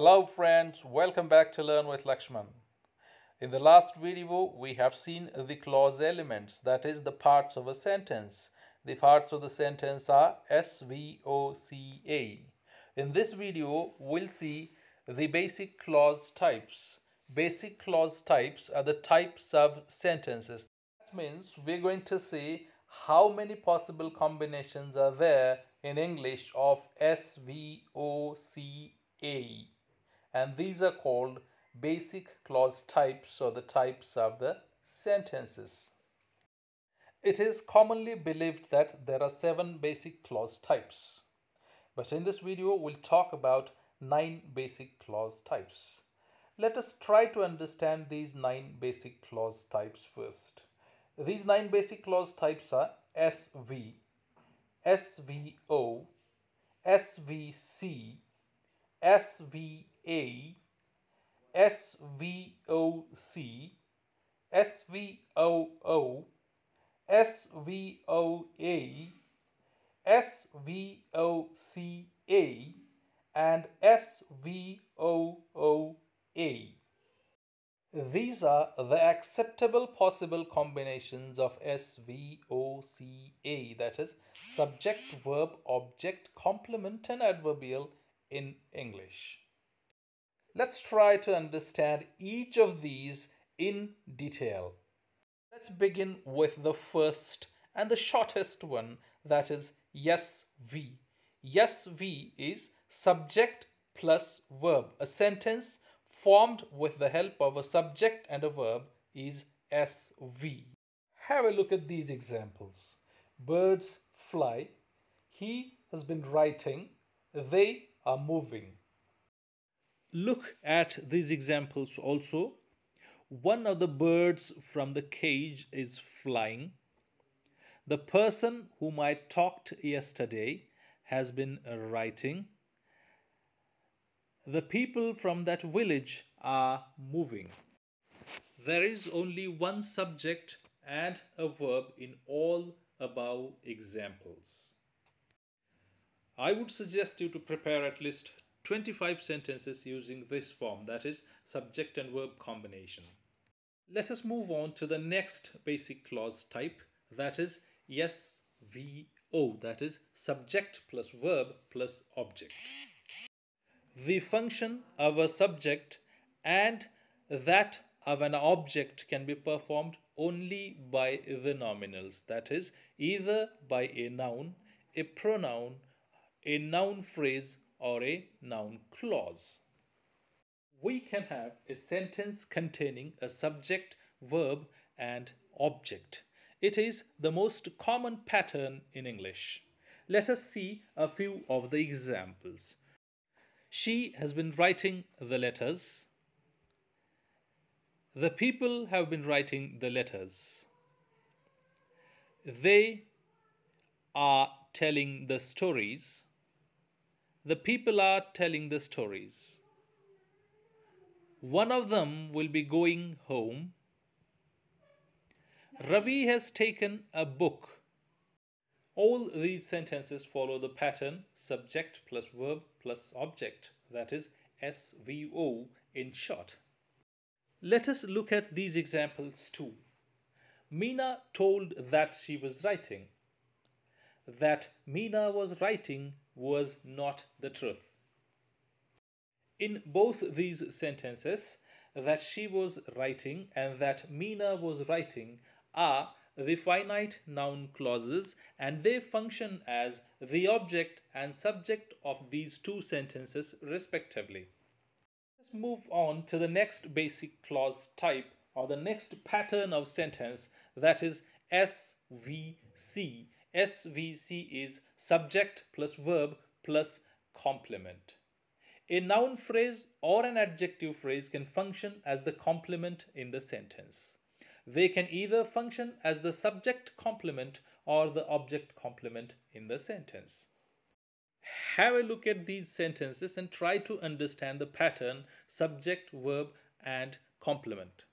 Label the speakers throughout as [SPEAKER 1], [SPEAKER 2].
[SPEAKER 1] Hello friends, welcome back to Learn with Laxman. In the last video, we have seen the clause elements, that is the parts of a sentence. The parts of the sentence are SVOCA. In this video, we'll see the basic clause types. Basic clause types are the types of sentences. That means we're going to see how many possible combinations are there in English of SVOCA and these are called basic clause types or the types of the sentences. It is commonly believed that there are seven basic clause types. But in this video, we'll talk about nine basic clause types. Let us try to understand these nine basic clause types first. These nine basic clause types are SV, SVO, SVC, SVA, SVOC, SVOO, SVOA, SVOCA, and SVOOA. These are the acceptable possible combinations of SVOCA, that is, subject, verb, object, complement, and adverbial in English. Let's try to understand each of these in detail. Let's begin with the first and the shortest one, that is yes V. SV is subject plus verb. A sentence formed with the help of a subject and a verb is SV. Have a look at these examples. Birds fly. He has been writing. They are moving. Look at these examples also. One of the birds from the cage is flying. The person whom I talked yesterday has been writing. The people from that village are moving. There is only one subject and a verb in all above examples. I would suggest you to prepare at least 25 sentences using this form, that is subject and verb combination. Let us move on to the next basic clause type, that is SVO, oh, that is subject plus verb plus object. The function of a subject and that of an object can be performed only by the nominals, that is either by a noun, a pronoun, a noun phrase or a noun clause. We can have a sentence containing a subject, verb and object. It is the most common pattern in English. Let us see a few of the examples. She has been writing the letters. The people have been writing the letters. They are telling the stories the people are telling the stories. One of them will be going home. Ravi has taken a book. All these sentences follow the pattern subject plus verb plus object, that is SVO in short. Let us look at these examples too. Meena told that she was writing. That Meena was writing was not the truth. In both these sentences, that she was writing and that Meena was writing are the finite noun clauses and they function as the object and subject of these two sentences respectively. Let's move on to the next basic clause type or the next pattern of sentence that is SVC SVC is subject plus verb plus complement. A noun phrase or an adjective phrase can function as the complement in the sentence. They can either function as the subject complement or the object complement in the sentence. Have a look at these sentences and try to understand the pattern subject, verb and complement.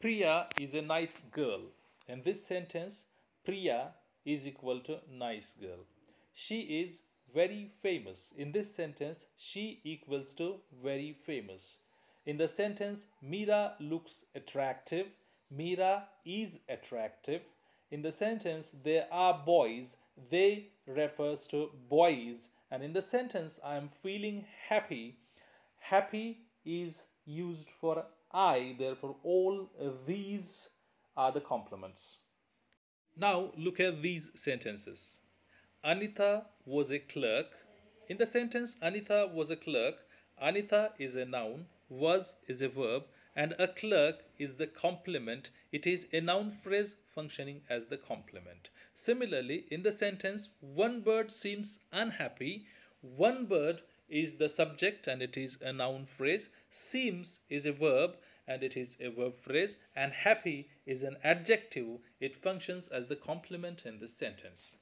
[SPEAKER 1] Priya is a nice girl. In this sentence, Priya is equal to nice girl. She is very famous. In this sentence, she equals to very famous. In the sentence, Mira looks attractive. Mira is attractive. In the sentence, there are boys. They refers to boys. And in the sentence, I am feeling happy. Happy is used for I. Therefore, all these are the complements. Now look at these sentences. Anita was a clerk. In the sentence, Anita was a clerk, Anita is a noun, was is a verb, and a clerk is the complement. It is a noun phrase functioning as the complement. Similarly, in the sentence, one bird seems unhappy. One bird is the subject and it is a noun phrase. Seems is a verb and it is a verb phrase and happy is an adjective. It functions as the complement in this sentence.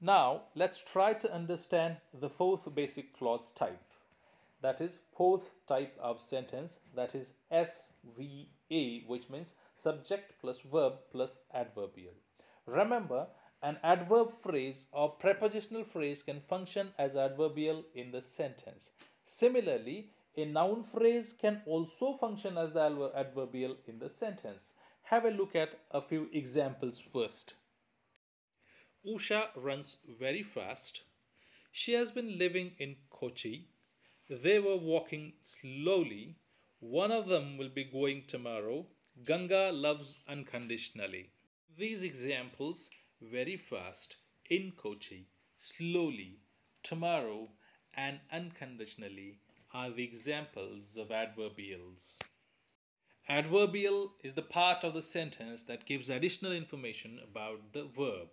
[SPEAKER 1] Now let's try to understand the fourth basic clause type that is fourth type of sentence that is SVA which means subject plus verb plus adverbial. Remember an adverb phrase or prepositional phrase can function as adverbial in the sentence. Similarly, a noun phrase can also function as the adverbial in the sentence. Have a look at a few examples first. Usha runs very fast. She has been living in Kochi. They were walking slowly. One of them will be going tomorrow. Ganga loves unconditionally. These examples very fast, in Kochi, slowly, tomorrow, and unconditionally are the examples of adverbials. Adverbial is the part of the sentence that gives additional information about the verb.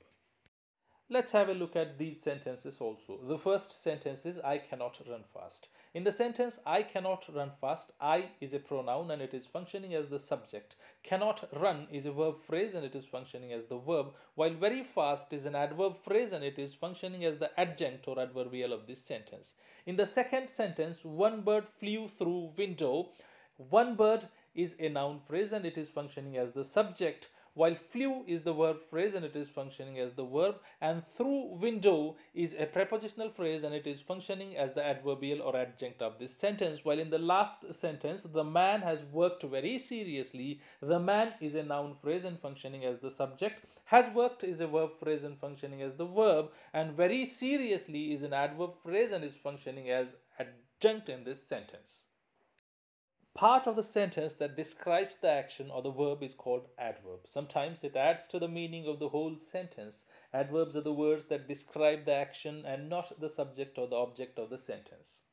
[SPEAKER 1] Let's have a look at these sentences also. The first sentence is I cannot run fast. In the sentence I cannot run fast, I is a pronoun and it is functioning as the subject. Cannot run is a verb phrase and it is functioning as the verb, while very fast is an adverb phrase and it is functioning as the adjunct or adverbial of this sentence. In the second sentence, one bird flew through window. One bird is a noun phrase and it is functioning as the subject while flew is the verb phrase and it is functioning as the verb and through window is a prepositional phrase and it is functioning as the adverbial or adjunct of this sentence. While in the last sentence the man has worked very seriously the man is a noun phrase and functioning as the subject has worked is a verb phrase and functioning as the verb and very seriously is an adverb phrase and is functioning as adjunct in this sentence part of the sentence that describes the action or the verb is called adverb. Sometimes it adds to the meaning of the whole sentence. Adverbs are the words that describe the action and not the subject or the object of the sentence.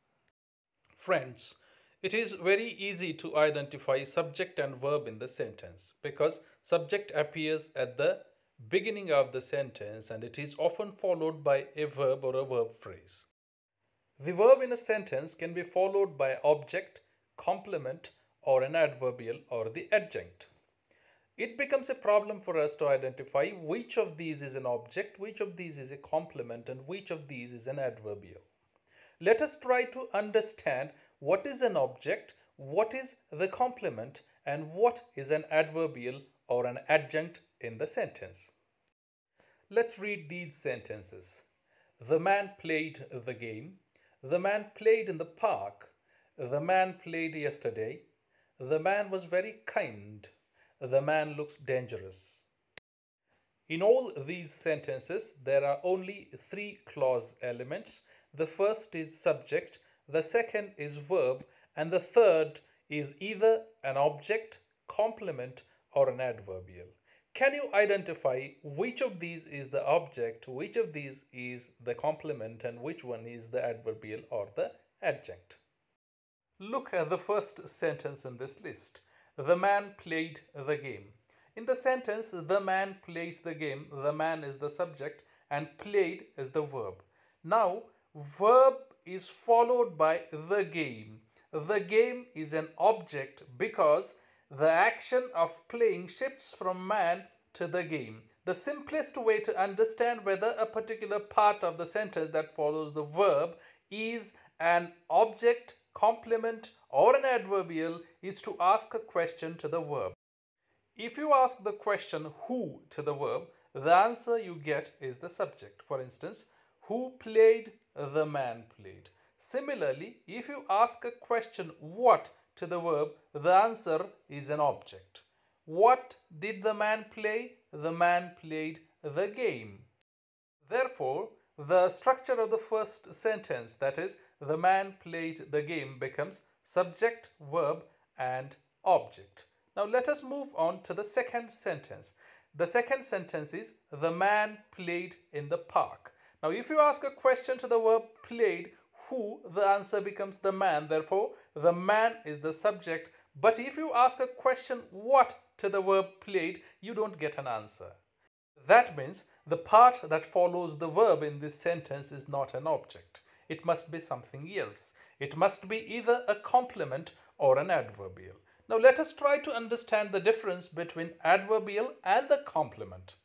[SPEAKER 1] Friends, it is very easy to identify subject and verb in the sentence because subject appears at the beginning of the sentence and it is often followed by a verb or a verb phrase. The verb in a sentence can be followed by object complement or an adverbial or the adjunct. It becomes a problem for us to identify which of these is an object, which of these is a complement and which of these is an adverbial. Let us try to understand what is an object, what is the complement and what is an adverbial or an adjunct in the sentence. Let's read these sentences. The man played the game. The man played in the park. The man played yesterday. The man was very kind. The man looks dangerous. In all these sentences, there are only three clause elements. The first is subject, the second is verb, and the third is either an object, complement, or an adverbial. Can you identify which of these is the object, which of these is the complement, and which one is the adverbial or the adjunct? Look at the first sentence in this list. The man played the game. In the sentence, the man played the game, the man is the subject and played is the verb. Now, verb is followed by the game. The game is an object because the action of playing shifts from man to the game. The simplest way to understand whether a particular part of the sentence that follows the verb is an object complement, or an adverbial is to ask a question to the verb. If you ask the question who to the verb, the answer you get is the subject. For instance, who played? The man played. Similarly, if you ask a question what to the verb, the answer is an object. What did the man play? The man played the game. Therefore, the structure of the first sentence, that is, the man played the game, becomes subject, verb, and object. Now let us move on to the second sentence. The second sentence is the man played in the park. Now if you ask a question to the verb played, who, the answer becomes the man. Therefore, the man is the subject. But if you ask a question what to the verb played, you don't get an answer. That means the part that follows the verb in this sentence is not an object. It must be something else. It must be either a complement or an adverbial. Now let us try to understand the difference between adverbial and the complement.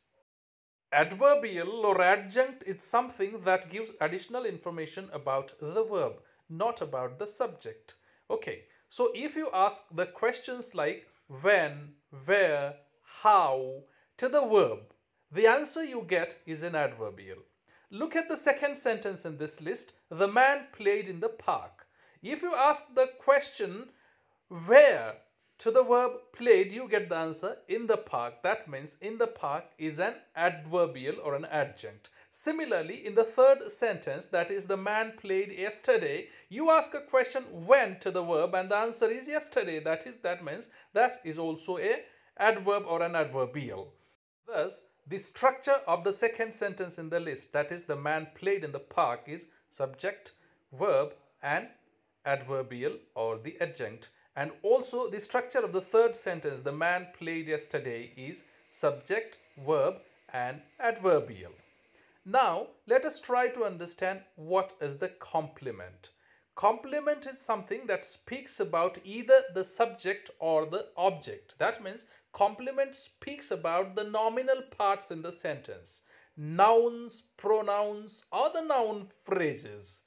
[SPEAKER 1] Adverbial or adjunct is something that gives additional information about the verb, not about the subject. Okay, so if you ask the questions like when, where, how to the verb, the answer you get is an adverbial. Look at the second sentence in this list. The man played in the park. If you ask the question where to the verb played, you get the answer in the park. That means in the park is an adverbial or an adjunct. Similarly, in the third sentence, that is the man played yesterday, you ask a question when to the verb and the answer is yesterday. That is that means that is also a adverb or an adverbial. Thus, the structure of the second sentence in the list, that is the man played in the park is subject, verb and adverbial or the adjunct and also the structure of the third sentence, the man played yesterday is subject, verb and adverbial. Now let us try to understand what is the complement. Complement is something that speaks about either the subject or the object. That means complement speaks about the nominal parts in the sentence. Nouns, pronouns or the noun phrases.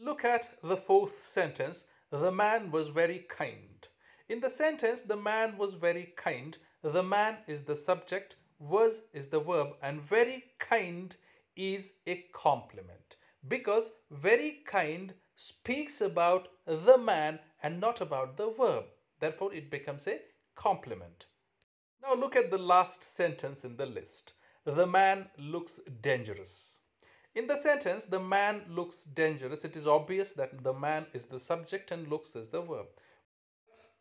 [SPEAKER 1] Look at the fourth sentence. The man was very kind. In the sentence, the man was very kind. The man is the subject, was is the verb, and very kind is a complement because very kind speaks about the man and not about the verb. Therefore, it becomes a complement. Now look at the last sentence in the list. The man looks dangerous. In the sentence, the man looks dangerous. It is obvious that the man is the subject and looks is the verb.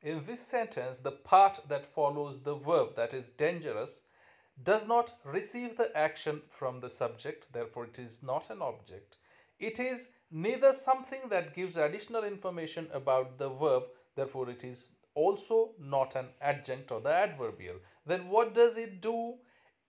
[SPEAKER 1] In this sentence, the part that follows the verb, that is dangerous, does not receive the action from the subject. Therefore, it is not an object. It is neither something that gives additional information about the verb. Therefore, it is also not an adjunct or the adverbial. Then what does it do?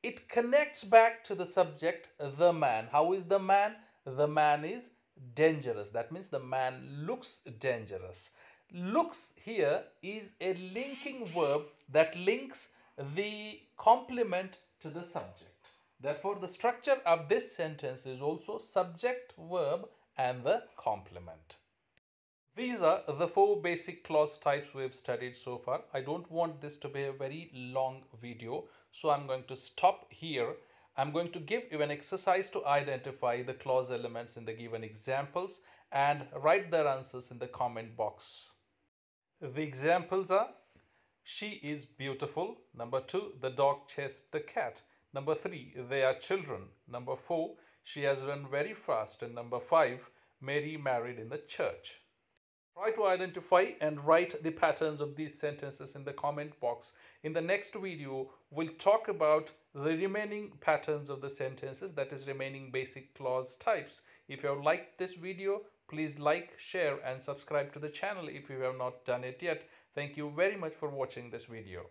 [SPEAKER 1] it connects back to the subject, the man. How is the man? The man is dangerous. That means the man looks dangerous. Looks here is a linking verb that links the complement to the subject. Therefore, the structure of this sentence is also subject, verb and the complement. These are the four basic clause types we've studied so far. I don't want this to be a very long video. So I'm going to stop here. I'm going to give you an exercise to identify the clause elements in the given examples and write their answers in the comment box. The examples are she is beautiful. Number two, the dog chased the cat. Number three, they are children. Number four, she has run very fast. And number five, Mary married in the church. Try to identify and write the patterns of these sentences in the comment box. In the next video, we'll talk about the remaining patterns of the sentences, that is remaining basic clause types. If you have liked this video, please like, share and subscribe to the channel if you have not done it yet. Thank you very much for watching this video.